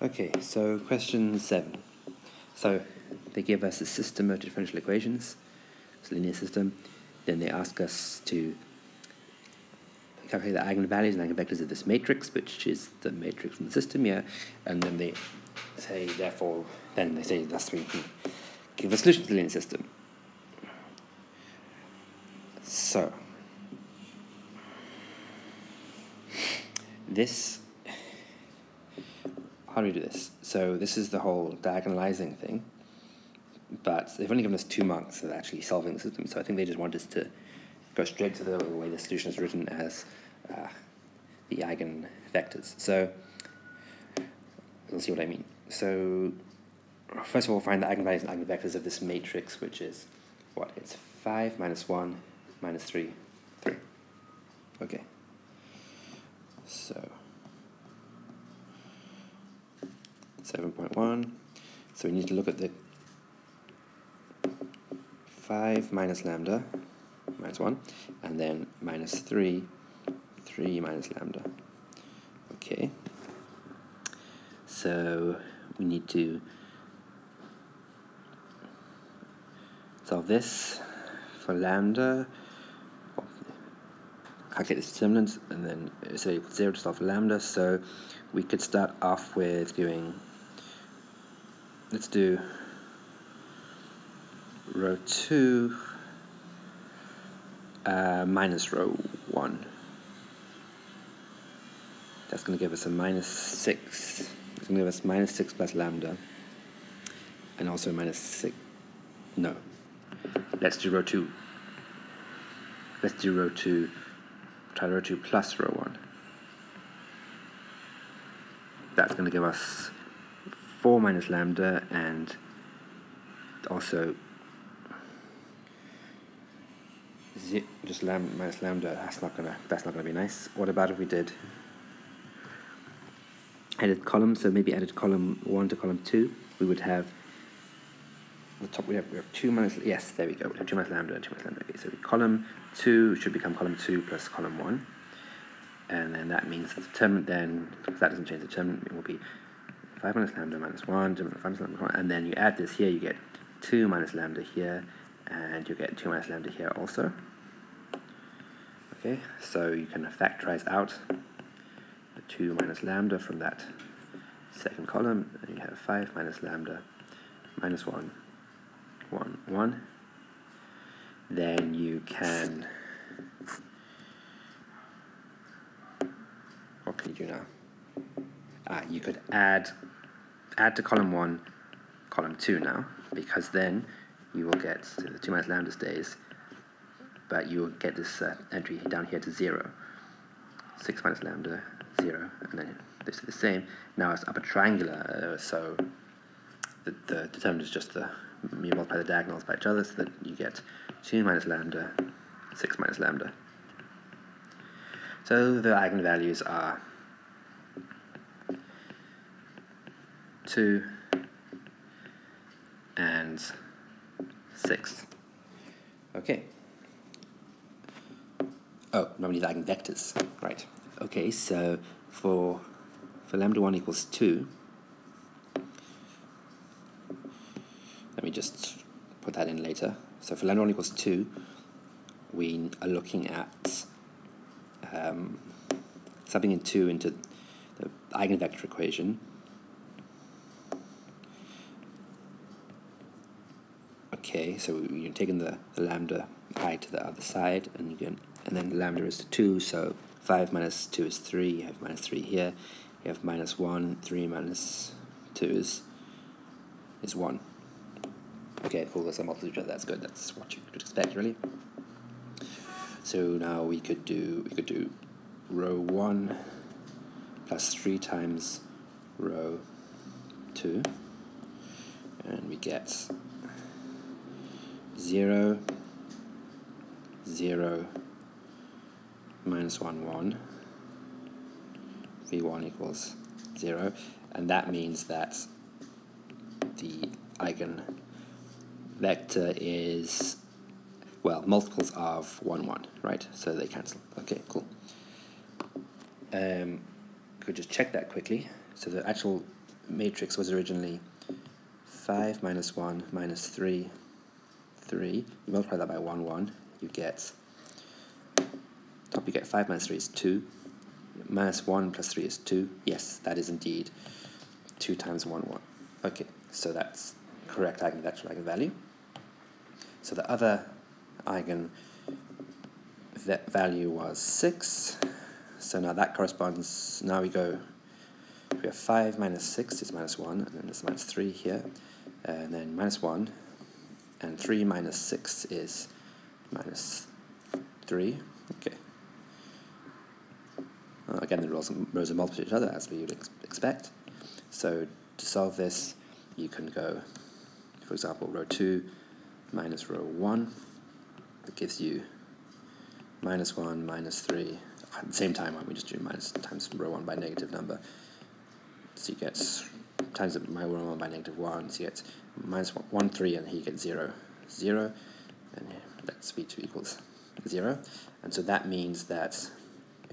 Okay, so question seven. So they give us a system of differential equations, it's a linear system. Then they ask us to calculate the eigenvalues and eigenvectors of this matrix, which is the matrix from the system, yeah. And then they say, therefore, then they say, thus we can give a solution to the linear system. So, this how do we do this? So this is the whole diagonalizing thing, but they've only given us two marks of actually solving the system, so I think they just want us to go straight to the way the solution is written as uh, the eigenvectors. So we'll see what I mean. So first of all, find the eigenvalues and eigenvectors of this matrix, which is what? It's 5 minus 1 minus 3, 3. Okay. So 7.1. So we need to look at the 5 minus lambda, minus 1, and then minus 3, 3 minus lambda. Okay. So we need to solve this for lambda, calculate this determinant, and then equals 0 to solve lambda. So we could start off with doing let's do row 2 uh, minus row 1. That's going to give us a minus 6. It's going to give us minus 6 plus lambda. And also minus 6. No. Let's do row 2. Let's do row 2. Try row 2 plus row 1. That's going to give us 4 minus lambda and also just lambda minus lambda that's not gonna that's not gonna be nice. What about if we did added column? So maybe added column 1 to column 2 we would have the top we have we have 2 minus yes there we go we have 2 minus lambda and 2 minus lambda okay so column 2 should become column 2 plus column 1 and then that means the determinant then because that doesn't change the determinant it will be 5 minus lambda minus 1, 5 minus lambda 1, and then you add this here, you get 2 minus lambda here, and you get 2 minus lambda here also. Okay, so you can factorize out the 2 minus lambda from that second column, and you have 5 minus lambda minus 1, 1, 1. Then you can, what can you do now? Uh, you could add add to column 1 column 2 now, because then you will get the 2 minus lambda stays, but you will get this uh, entry down here to 0. 6 minus lambda, 0, and then this is the same. Now it's upper triangular, uh, so the, the determinant is just the, you multiply the diagonals by each other, so that you get 2 minus lambda, 6 minus lambda. So the eigenvalues are 2 and 6. Okay. Oh, we need eigenvectors. Right. Okay, so for, for lambda 1 equals 2, let me just put that in later. So for lambda 1 equals 2, we are looking at um, something in 2 into the eigenvector equation Okay, so you're taking the, the lambda i to the other side, and you can, and then lambda is to 2, so 5 minus 2 is 3, you have minus 3 here, you have minus 1, 3 minus 2 is, is 1. Okay, cool, that's a multitude, that's good, that's what you could expect, really. So now we could do, we could do row 1 plus 3 times row 2, and we get 0, 0, minus 1, 1, v1 equals 0, and that means that the eigenvector is, well, multiples of 1, 1, right? So they cancel. Okay, cool. Um, could just check that quickly. So the actual matrix was originally 5 minus 1 minus 3, 3. You multiply that by 1, 1, you get, top you get 5 minus 3 is 2, minus 1 plus 3 is 2. Yes, that is indeed 2 times 1, 1. Okay, so that's correct eigenvector eigenvalue. So the other eigen value was 6. So now that corresponds, now we go, we have 5 minus 6 is minus 1, and then there's minus 3 here, and then minus 1, and 3 minus 6 is minus 3. Okay. Again, the rows, rows are multiple to each other, as we would ex expect. So to solve this, you can go, for example, row 2 minus row 1. That gives you minus 1, minus 3. At the same time, we just do minus times row 1 by negative number. So you get times my row 1 by negative 1, so you get minus 1, 1 3, and here you get 0, 0, and that's v2 equals 0. And so that means that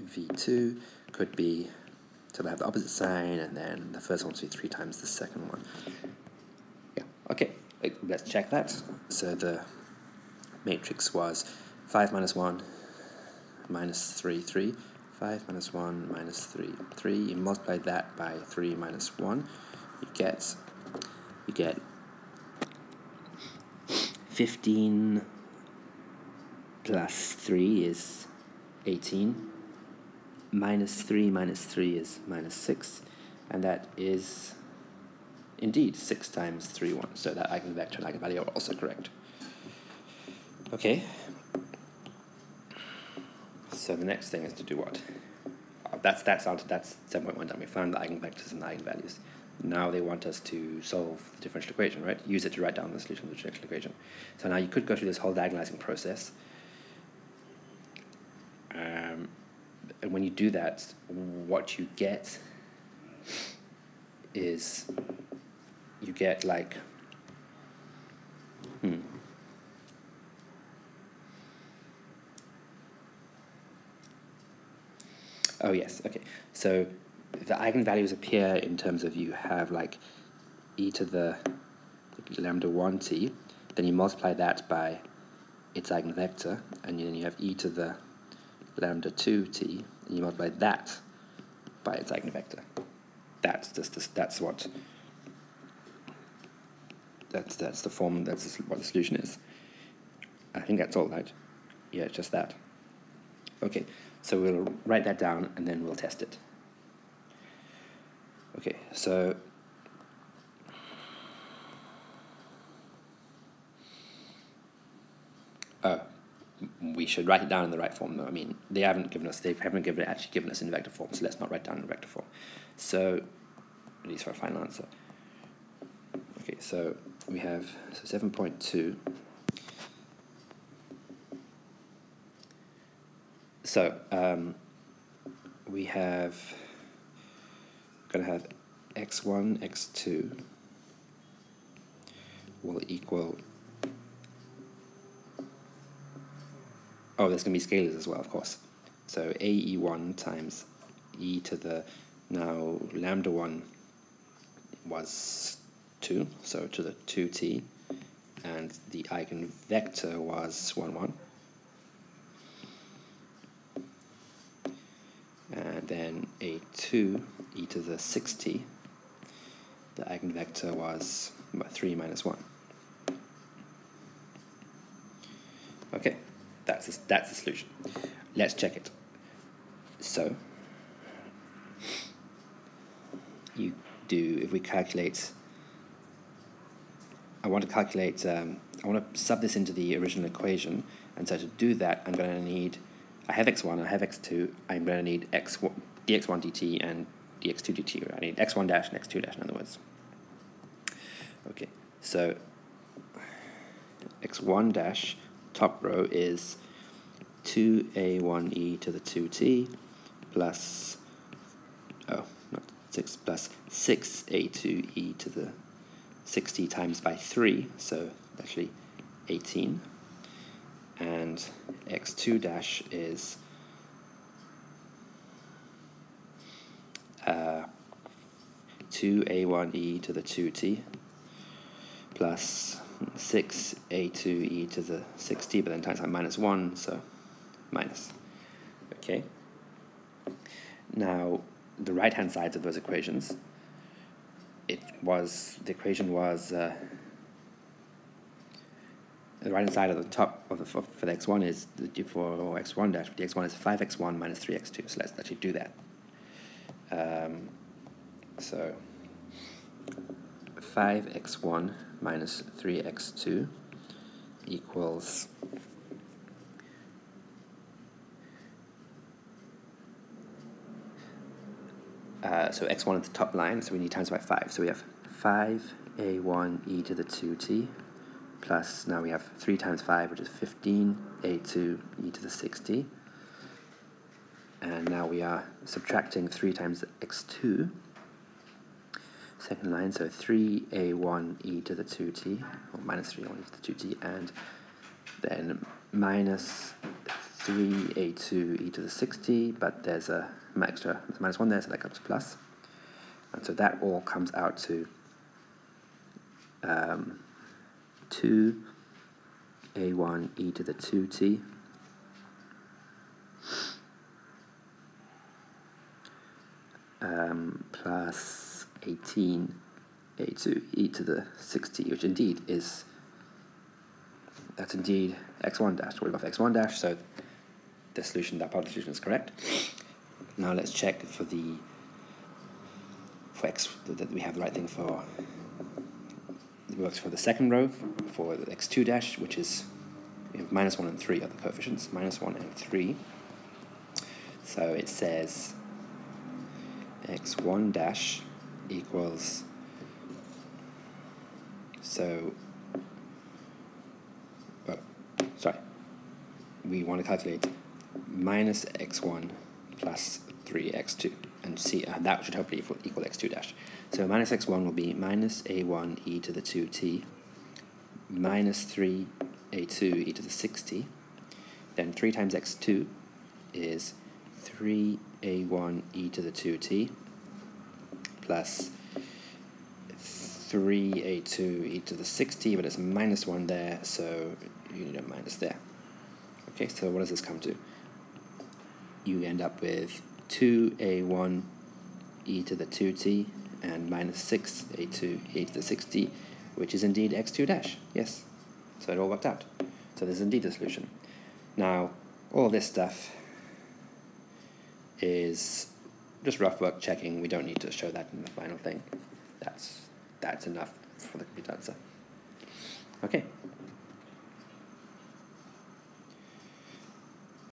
v2 could be, so they have the opposite sign, and then the first one to be 3 times the second one. Yeah, okay, let's check that. So the matrix was 5 minus 1 minus 3, 3. 5 minus 1 minus 3, 3. You multiply that by 3 minus 1. You get, you get 15 plus 3 is 18. Minus 3 minus 3 is minus 6. And that is indeed 6 times 3, 1. So that eigenvector and eigenvalue are also correct. Okay, so the next thing is to do what? Uh, that's that's that's 7.1 done. We found the eigenvectors and the eigenvalues. Now they want us to solve the differential equation, right? Use it to write down the solution of the differential equation. So now you could go through this whole diagonalizing process. Um, and when you do that, what you get is you get like, hmm, Oh yes, okay. So the eigenvalues appear in terms of you have like e to the lambda 1t, then you multiply that by its eigenvector, and then you have e to the lambda 2t, and you multiply that by its eigenvector. That's just that's what that's that's the form that's what the solution is. I think that's all right. Yeah, just that. Okay. So we'll write that down and then we'll test it. Okay, so oh, we should write it down in the right form though. I mean, they haven't given us, they haven't given actually given us in vector form, so let's not write down in vector form. So, at least for a final answer. Okay, so we have so 7.2 So um, we have going to have x1, x2 will equal, oh, there's going to be scalars as well, of course. So ae1 times e to the, now lambda 1 was 2, so to the 2t, and the eigenvector was 1, 1. And then a 2 e to the 6t, the eigenvector was 3 minus 1. Okay, that's that's the solution. Let's check it. So, you do, if we calculate, I want to calculate, um, I want to sub this into the original equation, and so to do that, I'm going to need I have x1, I have x2, I'm going to need x dx1 dt and dx2 dt. I need x1 dash and x2 dash in other words. Okay, so x1 dash top row is 2a1e to the 2t plus, oh, not 6, plus 6a2e to the 6t times by 3, so actually 18 and x2 dash is uh, 2a1e to the 2t plus 6a2e to the 6t, but then times by minus 1, so minus. Okay. Now, the right-hand sides of those equations, it was, the equation was, uh, the right-hand side of the top of the, for the x1 is, the for x1 dash, the x1 is 5x1 minus 3x2, so let's actually do that. Um, so 5x1 minus 3x2 equals uh, so x1 at the top line, so we need times by 5. So we have 5a1 e to the 2t plus, now we have 3 times 5, which is 15 a2 e to the 6t. And now we are subtracting 3 times x2 second line, so 3a1 e to the 2t, or minus 3a1 e to the 2t, and then minus 3a2 e to the 6t, but there's a extra minus 1 there, so that comes plus. And so that all comes out to um, 2a1 e to the 2t um, plus 18 a2 e to the 6t, which indeed is, that's indeed x1 dash. We've got x1 dash, so the solution, that part of the solution is correct. Now let's check for the, for x, that we have the right thing for, it works for the second row, for the x2 dash, which is, we have minus 1 and 3 are the coefficients, minus 1 and 3. So it says x1 dash equals so oh, sorry we want to calculate minus x1 plus 3x2 and see uh, that should hopefully equal, equal x2 dash so minus x1 will be minus a1 e to the 2t minus 3 a2 e to the 6t then 3 times x2 is 3 a1 e to the 2t plus 3a2 e to the 60, but it's minus 1 there, so you need a minus there. Okay, so what does this come to? You end up with 2a1 e to the 2t and minus 6a2 e to the 60, which is indeed x2 dash. Yes, so it all worked out. So this is indeed the solution. Now, all this stuff is just rough work checking. We don't need to show that in the final thing. That's, that's enough for the complete answer. Okay.